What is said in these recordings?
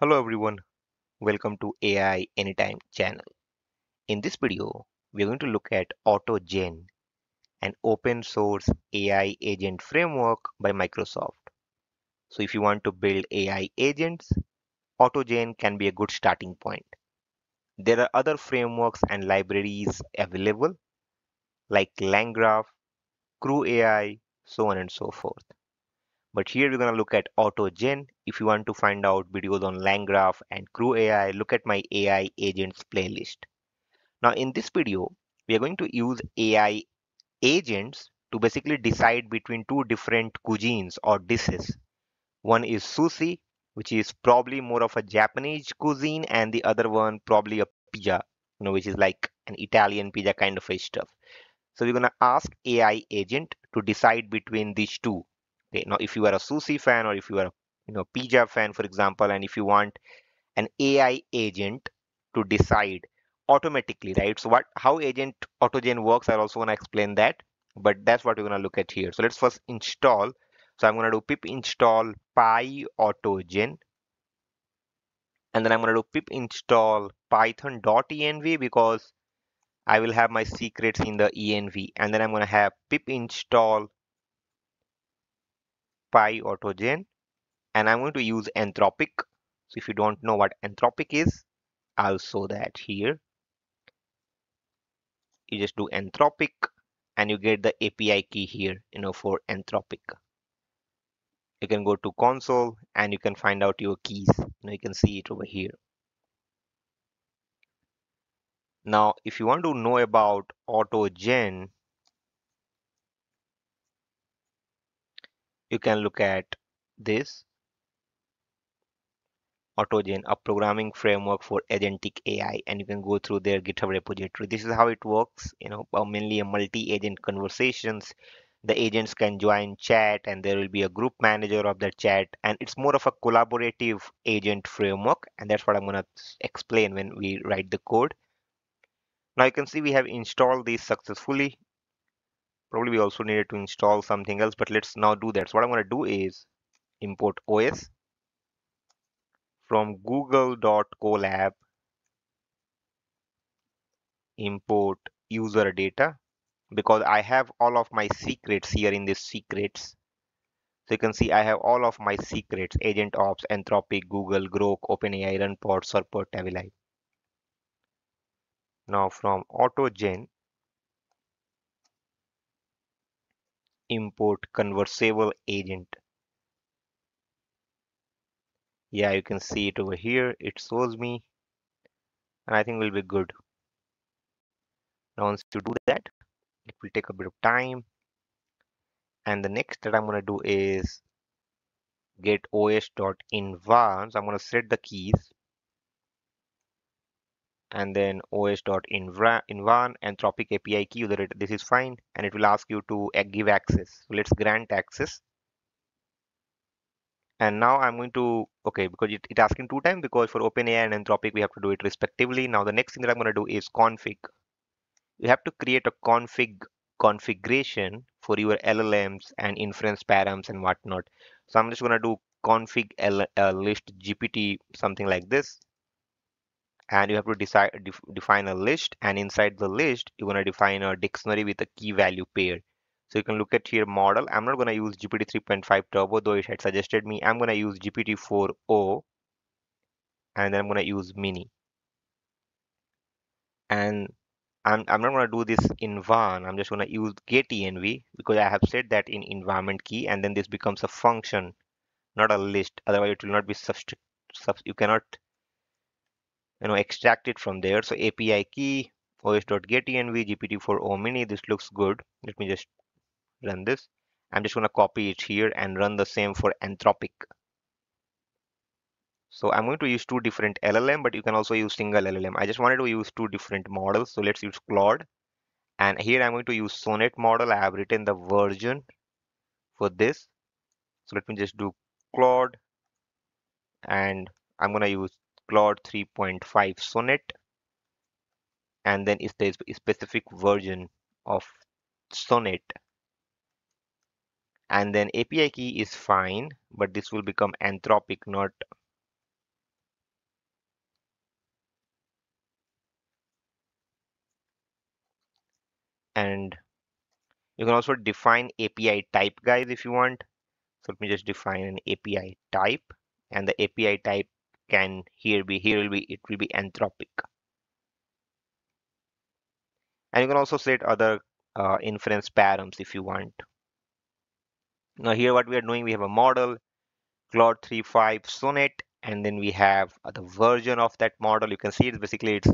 Hello everyone, welcome to AI Anytime channel. In this video, we are going to look at AutoGen, an open source AI agent framework by Microsoft. So if you want to build AI agents, AutoGen can be a good starting point. There are other frameworks and libraries available like LangGraph, CrewAI, so on and so forth. But here we're going to look at AutoGen. If you want to find out videos on LangGraph and Crew AI, look at my AI agents playlist. Now in this video, we are going to use AI agents to basically decide between two different cuisines or dishes. One is sushi, which is probably more of a Japanese cuisine, and the other one probably a pizza, you know, which is like an Italian pizza kind of a stuff. So we're gonna ask AI agent to decide between these two Okay, now if you are a sushi fan or if you are a you know pizza fan, for example, and if you want an AI agent to decide automatically, right? So what how agent AutoGen works, I also want to explain that, but that's what we're going to look at here. So let's first install. So I'm going to do pip install PyAutoGen. And then I'm going to do pip install python.env because I will have my secrets in the env. And then I'm going to have pip install PyAutoGen and I'm going to use Anthropic. So if you don't know what Anthropic is, I'll show that here. You just do Anthropic and you get the API key here, you know, for Anthropic. You can go to console and you can find out your keys. Know, you can see it over here. Now, if you want to know about AutoGen, you can look at this AutoGen, a programming framework for agentic AI, and you can go through their GitHub repository. This is how it works, you know, uh, mainly a multi-agent conversations. The agents can join chat and there will be a group manager of the chat and it's more of a collaborative agent framework and that's what I'm going to explain when we write the code. Now you can see we have installed these successfully Probably we also needed to install something else, but let's now do that. So what I'm going to do is import OS from google.colab import userdata because I have all of my secrets here in this secrets. So you can see I have all of my secrets, Agent Ops, Anthropic, Google, Grok, OpenAI, Runpod, Serpent, Tavily. Now from AutoGen, import conversable agent. Yeah, you can see it over here. It shows me and I think we'll be good. Now once you do that, it will take a bit of time. And the next that I'm going to do is get os.env. So I'm going to set the keys and then os.env anthropic API key whether this is fine and it will ask you to give access. So let's grant access. And now I'm going to, okay, because it, it asking two times because for OpenAI and Anthropic, we have to do it respectively. Now the next thing that I'm going to do is config. You have to create a config configuration for your LLMs and inference params and whatnot. So I'm just going to do config L, uh, list GPT, something like this and you have to decide def, define a list and inside the list you're going to define a dictionary with a key value pair so you can look at here model. I'm not going to use gpt 3.5 turbo though it had suggested me. I'm going to use gpt 4o and then i'm going to use mini. And I'm, I'm not going to do this in van i'm just going to use get env because i have said that in environment key and then this becomes a function not a list. Otherwise it will not be substitute you cannot you know extract it from there. So api key os.getenv gpt4o mini this looks good. Let me just run this. I'm just going to copy it here and run the same for anthropic. So i'm going to use two different llm but you can also use single llm i just wanted to use two different models so let's use claude. And here i'm going to use sonnet model. I have written the version for this. So let me just do claude. And i'm going to use Claude 3.5 Sonnet, and then if there is a specific version of Sonnet, and then API key is fine, but this will become anthropic, not and you can also define API type guys if you want. So let me just define an API type and the API type can here be here will be it will be anthropic. And you can also set other uh, inference params if you want. Now here what we are doing we have a model Claude 3.5 Sonnet and then we have the version of that model. You can see it's basically it's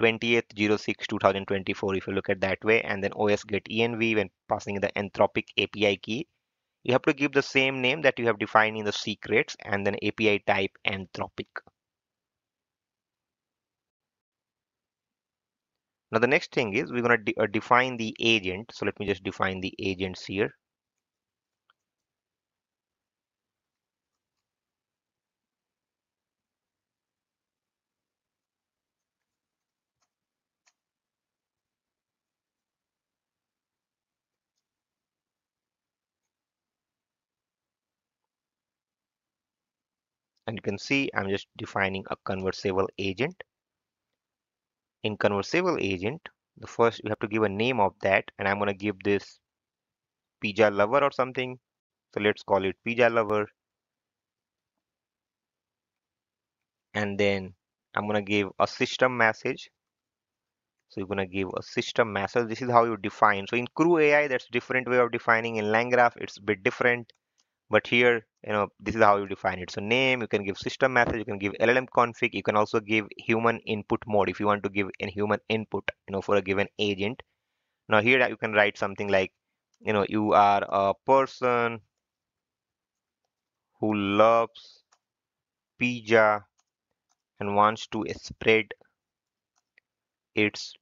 20th 06 2024 if you look at that way. And then os get env when passing the anthropic api key you have to give the same name that you have defined in the secrets and then api type anthropic. Now the next thing is we're going to de uh, define the agent. So let me just define the agents here and you can see I'm just defining a conversable agent. In conversable agent the first you have to give a name of that and I'm going to give this pizza lover or something. So let's call it pizza lover. And then I'm going to give a system message. So you're going to give a system message. This is how you define. So in Crew AI that's different way of defining. In LangGraph it's a bit different but here you know this is how you define it. So name you can give system message you can give llm config you can also give human input mode if you want to give a human input you know for a given agent. Now here you can write something like you know you are a person who loves pizza and wants to spread its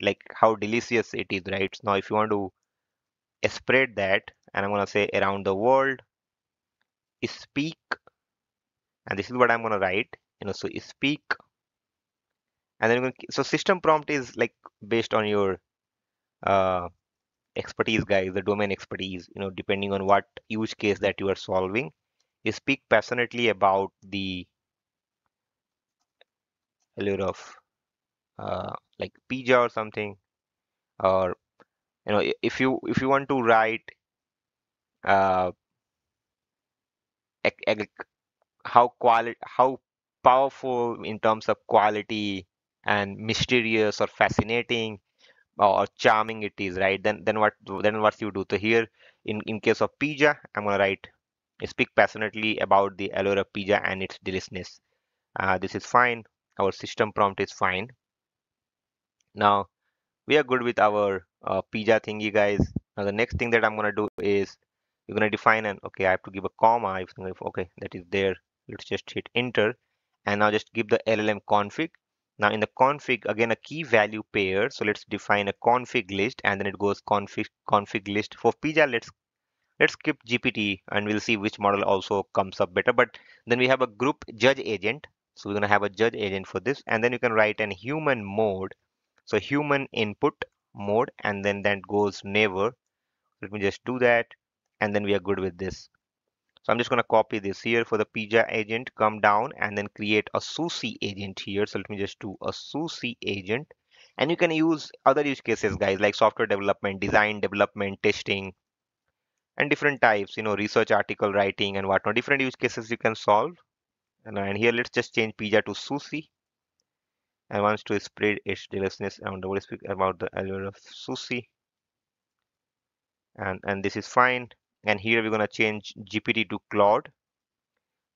like how delicious it is right? Now if you want to spread that and I'm going to say around the world speak and this is what I'm going to write you know so speak. And then so system prompt is like based on your uh, expertise guys the domain expertise you know depending on what use case that you are solving. You speak passionately about the allure of uh, like pizza or something or you know if you if you want to write uh, how quality how powerful in terms of quality and mysterious or fascinating or charming it is right? Then then what then what you do. So here in in case of pizza i'm going to write speak passionately about the allure of pizza and its deliciousness. Uh, this is fine. Our system prompt is fine. Now we are good with our uh, pizza thingy guys. Now the next thing that i'm going to do is we're going to define an okay i have to give a comma if okay that is there. Let's just hit enter. And now just give the llm config. Now in the config again a key value pair. So let's define a config list and then it goes config config list. For pizza let's let's skip gpt and we'll see which model also comes up better. But then we have a group judge agent. So we're going to have a judge agent for this. And then you can write an human mode. So human input mode and then that goes never. Let me just do that and then we are good with this. So I'm just going to copy this here for the pizza agent come down and then create a sushi agent here. So let me just do a sushi agent. And you can use other use cases guys like software development design development testing and different types you know research article writing and whatnot. Different use cases you can solve. And, here let's just change pizza to sushi and wants to spread its deliciousness around the world speak about the allure of sushi and and this is fine and here we're going to change GPT to Claude.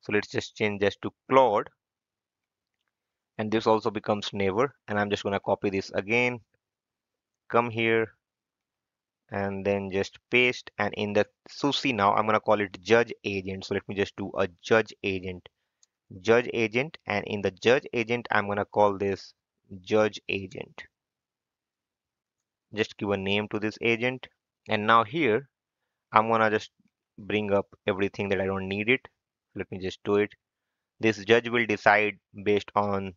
So let's just change this to Claude. And this also becomes never and I'm just going to copy this again. Come here and then just paste and in the sushi now I'm going to call it judge agent. So let me just do a judge agent. Judge agent and in the judge agent I'm going to call this judge agent. Just give a name to this agent. And now here I'm gonna just bring up everything that I don't need it. Let me just do it. This judge will decide based on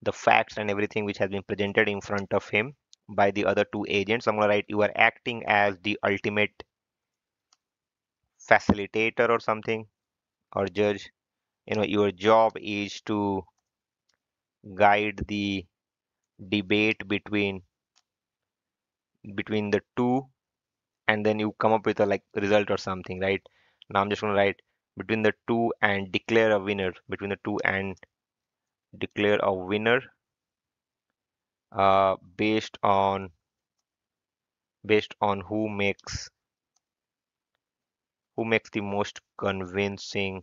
the facts and everything which has been presented in front of him by the other two agents. I'm gonna write you are acting as the ultimate facilitator or something or judge you know your job is to guide the debate between between the two and then you come up with a like result or something right? Now I'm just going to write between the two and declare a winner between the two and declare a winner uh, based on based on who makes who makes the most convincing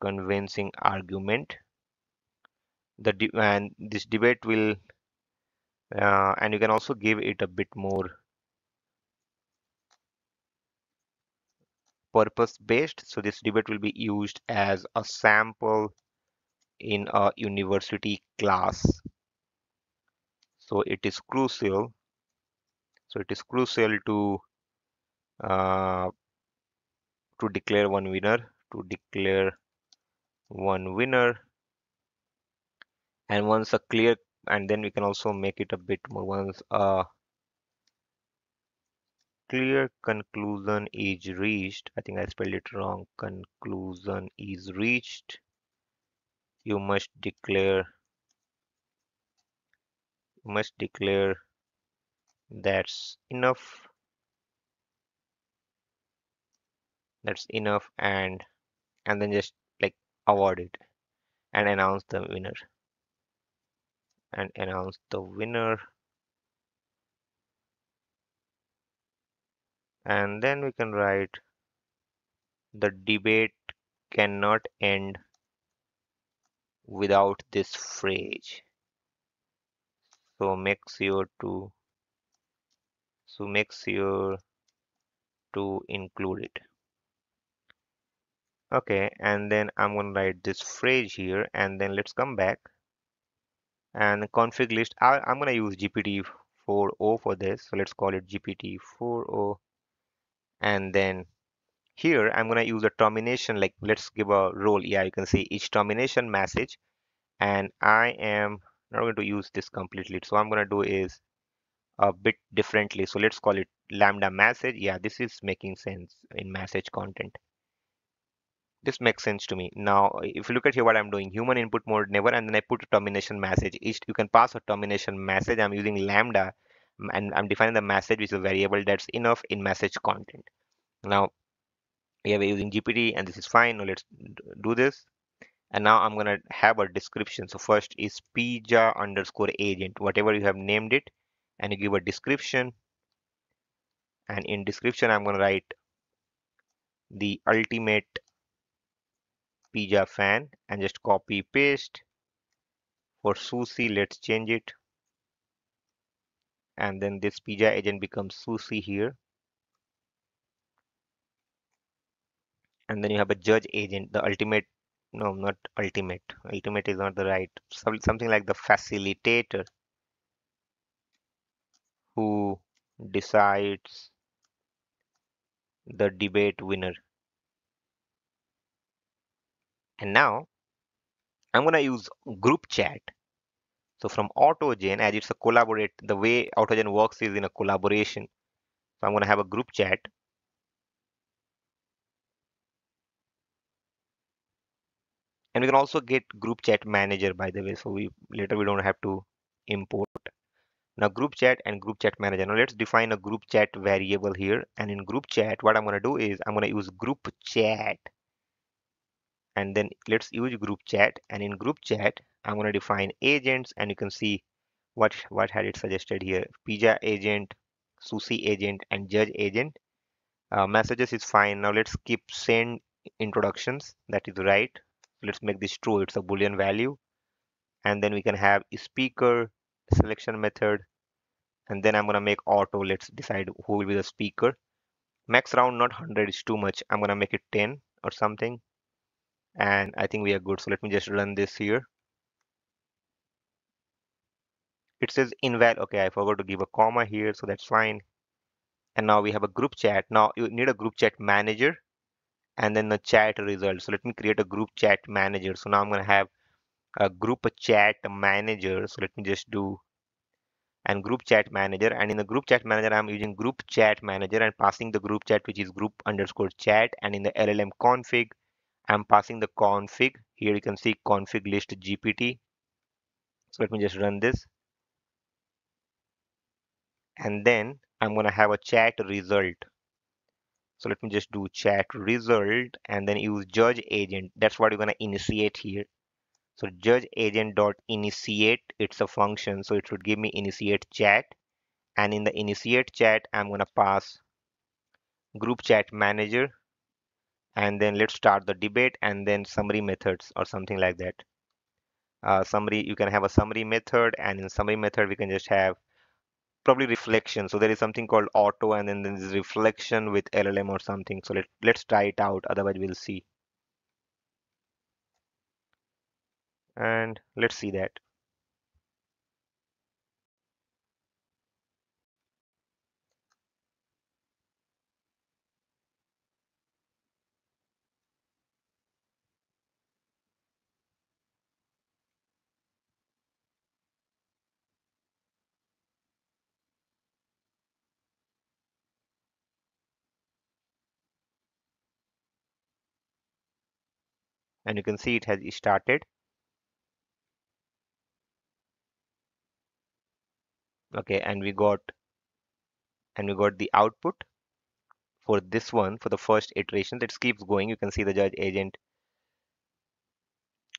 convincing argument. The and this debate will uh, and you can also give it a bit more purpose based. So this debate will be used as a sample in a university class. So it is crucial. So it is crucial to uh, to declare one winner to declare one winner. And once a clear and then we can also make it a bit more once a clear conclusion is reached. I think I spelled it wrong. Conclusion is reached. You must declare must declare that's enough. That's enough and and then just like award it and announce the winner. And announce the winner and then we can write the debate cannot end without this phrase. So make sure to so make sure to include it. Okay and then I'm going to write this phrase here and then let's come back. And config list I, am going to use GPT-4o for this. So let's call it GPT-4o and then here I'm going to use a termination like let's give a role. Yeah you can see each termination message and I am not going to use this completely. So I'm going to do is a bit differently. So let's call it lambda message. Yeah this is making sense in message content. This makes sense to me. Now if you look at here what i'm doing human input mode never and then i put a termination message. Each you can pass a termination message. I'm using lambda and i'm defining the message which is a variable that's enough in message content. Now we are using gpt and this is fine now let's do this. And now i'm going to have a description. So first is pizza underscore agent. Whatever you have named it and you give a description. And in description i'm going to write the ultimate pizza fan and just copy paste. For sushi let's change it and then this pizza agent becomes sushi here. And then you have a judge agent the ultimate no not ultimate. Ultimate is not the right something like the facilitator who decides the debate winner. And now I'm going to use group chat. So from AutoGen, as it's a collaborate, the way AutoGen works is in a collaboration. So I'm going to have a group chat. And we can also get group chat manager, by the way. So we later we don't have to import. Now group chat and group chat manager. Now let's define a group chat variable here. And in group chat, what I'm going to do is I'm going to use group chat and then let's use group chat. And in group chat I'm going to define agents and you can see what what had it suggested here. Pizza agent sushi agent and judge agent. Uh, messages is fine. Now let's keep send introductions. That is right. Let's make this true. It's a boolean value. And then we can have speaker selection method. And then I'm gonna make auto. Let's decide who will be the speaker. Max round not 100 is too much. I'm gonna make it 10 or something and I think we are good. So let me just run this here. It says invalid okay I forgot to give a comma here so that's fine. And now we have a group chat. Now you need a group chat manager and then the chat result. So let me create a group chat manager. So now I'm gonna have a group chat manager. So let me just do and group chat manager. And in the group chat manager I'm using group chat manager and passing the group chat which is group underscore chat and in the LLM config I'm passing the config. Here you can see config list GPT. So let me just run this. and then I'm gonna have a chat result so let me just do chat result and then use judge agent that's what you're gonna initiate here so judge agent dot initiate it's a function so it should give me initiate chat and in the initiate chat I'm gonna pass group chat manager and then let's start the debate and then summary methods or something like that. Uh, summary you can have a summary method and in summary method we can just have probably reflection. So there is something called auto and then there's reflection with LLM or something. So let, let's try it out otherwise we'll see. And let's see that and you can see it has started. Okay and we got and we got the output for this one for the first iteration. That keeps going. You can see the judge agent.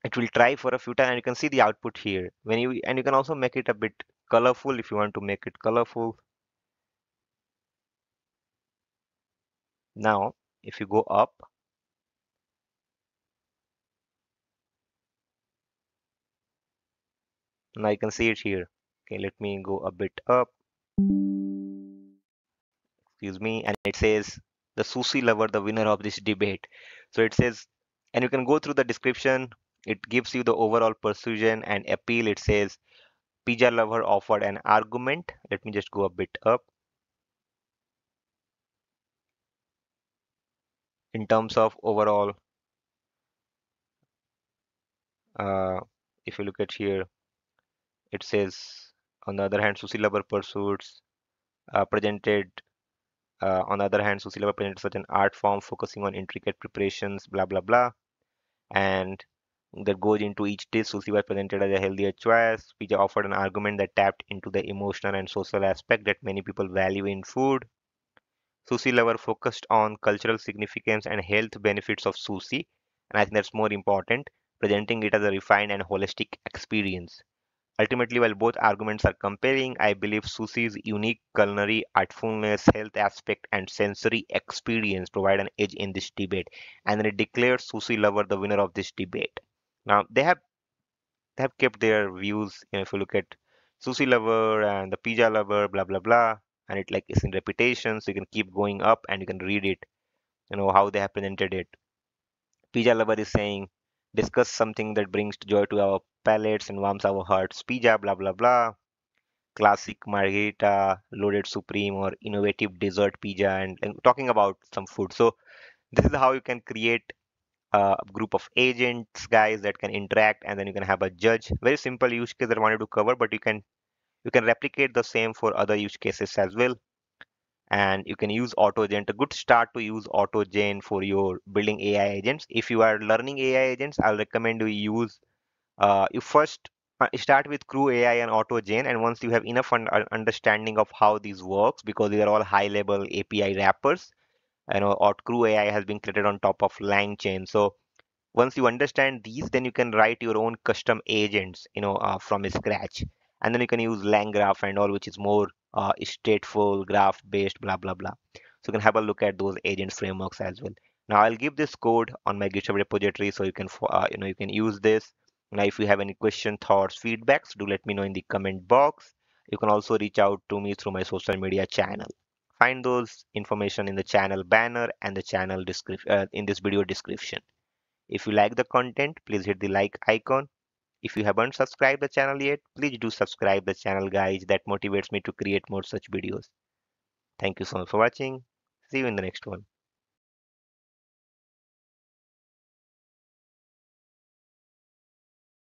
It will try for a few times and you can see the output here. When you and you can also make it a bit colorful if you want to make it colorful. Now if you go up now you can see it here. Okay let me go a bit up. Excuse me and it says the sushi lover the winner of this debate. So it says and you can go through the description. It gives you the overall persuasion and appeal. It says pizza lover offered an argument. Let me just go a bit up. In terms of overall uh, if you look at here it says on the other hand sushi lover pursuits uh, presented uh, on the other hand sushi lover presented such an art form focusing on intricate preparations blah blah blah. And that goes into each dish sushi was presented as a healthier choice pizza offered an argument that tapped into the emotional and social aspect that many people value in food. Sushi lover focused on cultural significance and health benefits of sushi and i think that's more important presenting it as a refined and holistic experience Ultimately, while both arguments are compelling, I believe sushi's unique culinary artfulness, health aspect, and sensory experience provide an edge in this debate. And then it declared sushi lover the winner of this debate. Now they have they have kept their views. You know, if you look at sushi lover and the pizza lover, blah blah blah, and it like is in reputation, so you can keep going up and you can read it. You know how they have presented it. Pizza lover is saying discuss something that brings joy to our palates and warms our hearts. Pizza, blah blah blah. Classic margherita, loaded supreme, or innovative dessert pizza, and, and talking about some food. So this is how you can create a group of agents, guys, that can interact, and then you can have a judge. Very simple use case that I wanted to cover, but you can you can replicate the same for other use cases as well and you can use AutoGen. A good start to use AutoGen for your building AI agents. If you are learning AI agents, I'll recommend you use, uh, you first uh, start with Crew AI and AutoGen. And once you have enough un understanding of how these works, because they are all high level API wrappers, you know, Crew AI has been created on top of LangChain. So once you understand these, then you can write your own custom agents, you know, uh, from scratch. And then you can use LangGraph and all, which is more uh, stateful, graph based, blah, blah, blah. So you can have a look at those agent frameworks as well. Now I'll give this code on my GitHub repository so you can, uh, you know, you can use this. Now, if you have any question, thoughts, feedbacks, do let me know in the comment box. You can also reach out to me through my social media channel. Find those information in the channel banner and the channel description uh, in this video description. If you like the content, please hit the like icon if you haven't subscribed the channel yet, please do subscribe the channel guys. That motivates me to create more such videos. Thank you so much for watching. See you in the next one.